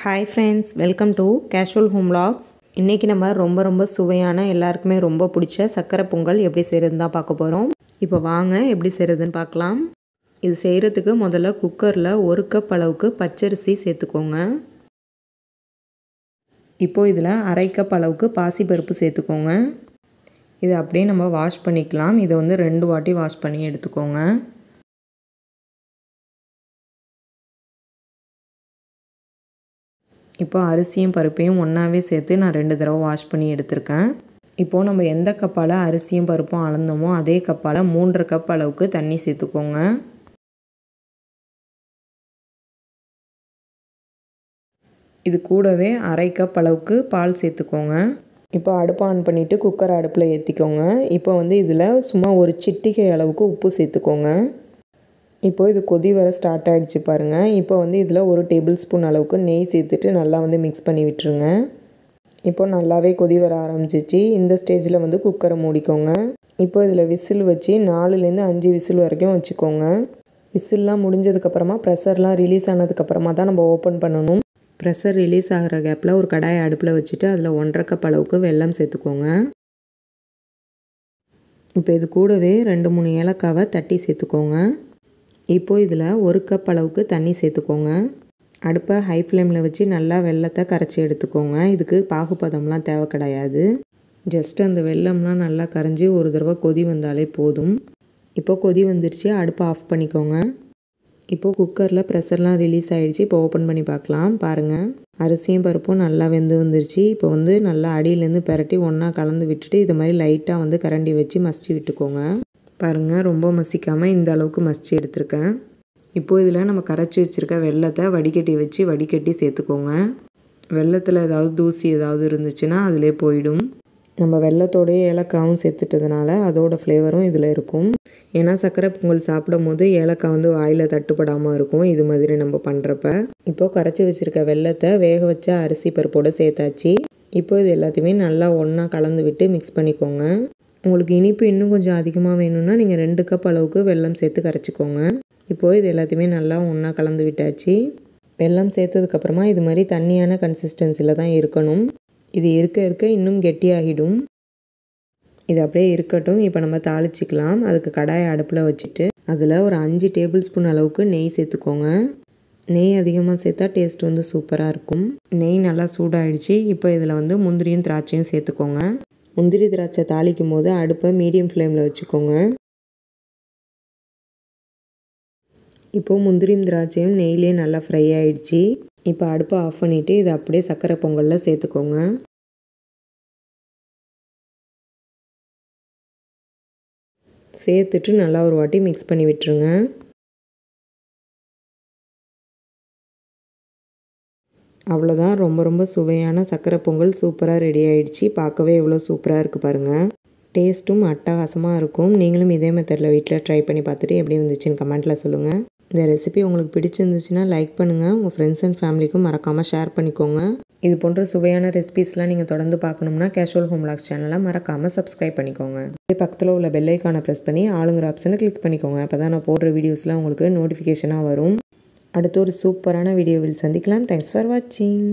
Hi friends welcome to casual home logs இன்றைக்கி நம்ம ரொம்ப ரொம்ப சுவையான எல்லாருக்குமே ரொம்ப பிடிச்ச சக்கரை பொங்கல் எப்படி செய்கிறதுன்னு தான் பார்க்க போகிறோம் இப்போ வாங்க எப்படி செய்கிறதுன்னு பார்க்கலாம். இது செய்கிறதுக்கு முதல்ல குக்கரில் ஒரு கப் அளவுக்கு பச்சரிசி சேர்த்துக்கோங்க. இப்போது இதில் அரை கப் அளவுக்கு பாசிப்பருப்பு சேர்த்துக்கோங்க. இதை அப்படியே நம்ம வாஷ் பண்ணிக்கலாம். இதை வந்து ரெண்டு வாட்டி வாஷ் பண்ணி எடுத்துக்கோங்க. இப்போ அரிசியும் பருப்பையும் ஒன்றாவே சேர்த்து நான் ரெண்டு தடவை வாஷ் பண்ணி எடுத்திருக்கேன். இப்போது நம்ம எந்த கப்பால் அரிசியும் பருப்பும் அளந்தோமோ அதே கப்பால் மூன்றரை கப் அளவுக்கு தண்ணி சேர்த்துக்கோங்க. இது கூடவே அரை கப் அளவுக்கு பால் சேர்த்துக்கோங்க. இப்போ அடுப்பு ஆன் பண்ணிவிட்டு குக்கர் அடுப்பில் ஏற்றிக்கோங்க இப்போ வந்து இதில் சும்மா ஒரு சிட்டிகை அளவுக்கு உப்பு சேர்த்துக்கோங்க. இப்போது இது கொதி வர ஸ்டார்ட் ஆகிடுச்சு பாருங்கள் இப்போ வந்து இதில் ஒரு டேபிள் ஸ்பூன் அளவுக்கு நெய் சேர்த்துட்டு நல்லா வந்து மிக்ஸ் பண்ணி விட்டுருங்க. இப்போ நல்லாவே கொதி வர ஆரம்பிச்சிச்சு. இந்த ஸ்டேஜில் வந்து குக்கரை மூடிக்கோங்க. இப்போ இதில் விசில் வச்சு நாலுலேருந்து அஞ்சு விசில் வரைக்கும் வச்சுக்கோங்க. விசில்லாம் முடிஞ்சதுக்கப்புறமா ப்ரெஷர்லாம் ரிலீஸ் ஆனதுக்கப்புறமா தான் நம்ம ஓப்பன் பண்ணணும். ப்ரெஷர் ரிலீஸ் ஆகிற கேப்பில் ஒரு கடாயை அடுப்பில் வச்சுட்டு அதில் ஒன்றரை கப் அளவுக்கு வெல்லம் சேர்த்துக்கோங்க. இப்போ இது கூடவே ரெண்டு மூணு ஏலக்காவை தட்டி சேர்த்துக்கோங்க. இப்போது இதில் ஒரு கப் அளவுக்கு தண்ணி சேர்த்துக்கோங்க. அடுப்பை ஹை ஃப்ளேமில் வச்சு நல்லா வெள்ளத்தை கரைச்சி எடுத்துக்கோங்க. இதுக்கு பாகுபதம்லாம் தேவை கிடையாது. ஜஸ்ட் அந்த வெள்ளம்லாம் நல்லா கரைஞ்சி ஒரு தடவை கொதி வந்தாலே போதும். இப்போது கொதி வந்துருச்சு அடுப்பை ஆஃப் பண்ணிக்கோங்க. இப்போது குக்கரில் ப்ரெஷர்லாம் ரிலீஸ் ஆகிடுச்சு இப்போ ஓப்பன் பண்ணி பார்க்கலாம். பாருங்கள் அரிசியும் பருப்பும் நல்லா வெந்து வந்துருச்சு. இப்போ வந்து நல்லா அடியிலேருந்து பெரட்டி ஒன்றா கலந்து விட்டுட்டு இது மாதிரி லைட்டாக வந்து கரண்டி வச்சு மசிச்சு விட்டுக்கோங்க. பாருங்கள் ரொம்ப மசிக்காமல் இந்த அளவுக்கு மசிச்சு எடுத்திருக்கேன். இப்போது இதில் நம்ம கரைச்சி வச்சுருக்க வெள்ளத்தை வடிகட்டி வச்சு வடிகட்டி சேர்த்துக்கோங்க. வெள்ளத்தில் ஏதாவது தூசி ஏதாவது இருந்துச்சுன்னா அதிலே போயிடும். நம்ம வெள்ளத்தோடைய ஏலக்காவும் சேர்த்துட்டதுனால அதோடய ஃப்ளேவரும் இதில் இருக்கும். ஏன்னா சர்க்கரை பொங்கல் சாப்பிடும் போது ஏலக்காய் வந்து வாயில் தட்டுப்படாமல் இருக்கும். இது மாதிரி நம்ம பண்ணுறப்ப இப்போது கரைச்சி வச்சுருக்க வெள்ளத்தை வேக வச்ச அரிசி பருப்போடு சேர்த்தாச்சு. இப்போ இது எல்லாத்தையுமே நல்லா ஒன்றா கலந்து விட்டு மிக்ஸ் பண்ணிக்கோங்க. உங்களுக்கு இனிப்பு இன்னும் கொஞ்சம் அதிகமாக வேணும்னா நீங்கள் ரெண்டு கப் அளவுக்கு வெல்லம் சேர்த்து கரைச்சிக்கோங்க. இப்போது இது எல்லாத்தையுமே நல்லா ஒன்றா கலந்து விட்டாச்சு. வெல்லம் சேர்த்ததுக்கப்புறமா இது மாதிரி தண்ணியான கன்சிஸ்டன்சியில் தான் இருக்கணும். இது இருக்க இருக்க இன்னும் கெட்டியாகிடும். இது அப்படியே இருக்கட்டும். இப்போ நம்ம தாளிச்சிக்கலாம். அதுக்கு கடாயை அடுப்பில் வச்சுட்டு அதில் ஒரு அஞ்சு டேபிள் ஸ்பூன் அளவுக்கு நெய் சேர்த்துக்கோங்க. நெய் அதிகமாக சேர்த்தா டேஸ்ட் வந்து சூப்பராக இருக்கும். நெய் நல்லா சூடாகிடுச்சு இப்போ இதில் வந்து முந்திரியும் திராட்சையும் சேர்த்துக்கோங்க. முந்திரி திராட்சை தாளிக்கும் போது அடுப்பை மீடியம் ஃப்ளேமில் வச்சுக்கோங்க. இப்போது முந்திரியும் திராட்சையும் நெய்லேயே நல்லா ஃப்ரை ஆகிடுச்சி இப்போ அடுப்பை ஆஃப் பண்ணிவிட்டு இதை அப்படியே சர்க்கரை பொங்கலில் சேர்த்துக்கோங்க. சேர்த்துட்டு நல்லா ஒரு வாட்டி மிக்ஸ் பண்ணி விட்டுருங்க. அவ்வளோதான் ரொம்ப ரொம்ப சுவையான சர்க்கரை பொங்கல் சூப்பராக ரெடி ஆகிடுச்சு பார்க்கவே எவ்வளோ சூப்பராக இருக்குது பாருங்கள் டேஸ்ட்டும் அட்டகாசமாக இருக்கும். நீங்களும் இதே மெத்தடில் வீட்டில் ட்ரை பண்ணி பார்த்துட்டு எப்படி வந்துச்சுன்னு கமெண்ட்டில் சொல்லுங்கள் இந்த ரெசிபி உங்களுக்கு பிடிச்சிருந்துச்சுன்னா லைக் பண்ணுங்கள் உங்கள் ஃப்ரெண்ட்ஸ் அண்ட் ஃபேமிலிக்கும் மறக்காமல் ஷேர் பண்ணிக்கோங்க. இது போன்ற சுவையான ரெசிபிஸ்லாம் நீங்கள் தொடர்ந்து பார்க்கணும்னா கேஷுவல் ஹோம் லாக்ஸ் சேனலை மறக்காமல் சப்ஸ்கிரைப் பண்ணிக்கோங்க. இதே பக்கத்தில் உள்ள பெல்லைக்கான ப்ரெஸ் பண்ணி ஆளுங்கிற ஆப்ஷனை கிளிக் பண்ணிக்கோங்க. அப்போ தான் நான் போடுற வீடியோஸ்லாம் உங்களுக்கு நோட்டிஃபிகேஷனாக வரும். அடுத்து ஒரு சூப்பரான வீடியோவில் சந்திக்கலாம். தேங்க்ஸ் ஃபார் வாட்சிங்